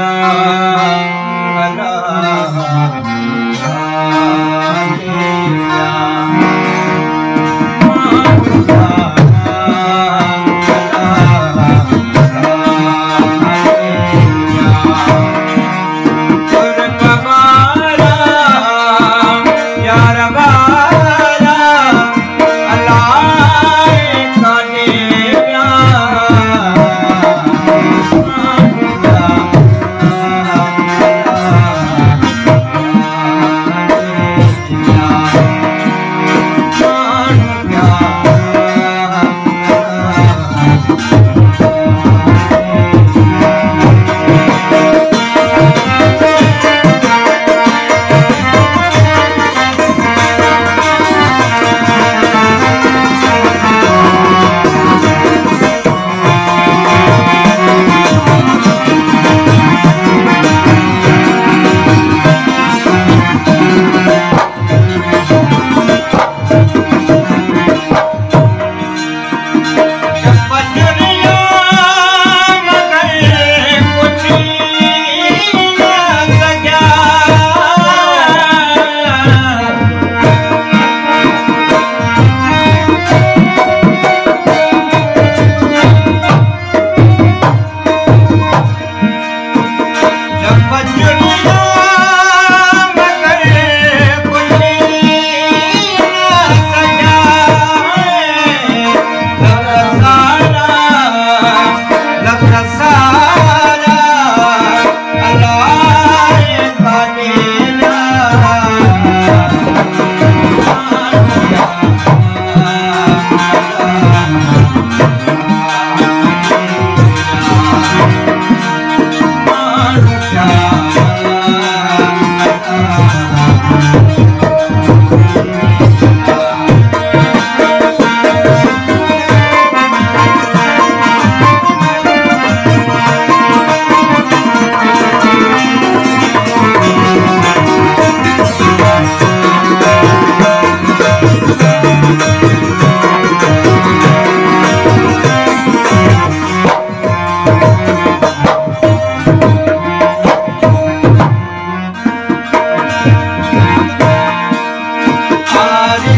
Ah. ಆ Maria.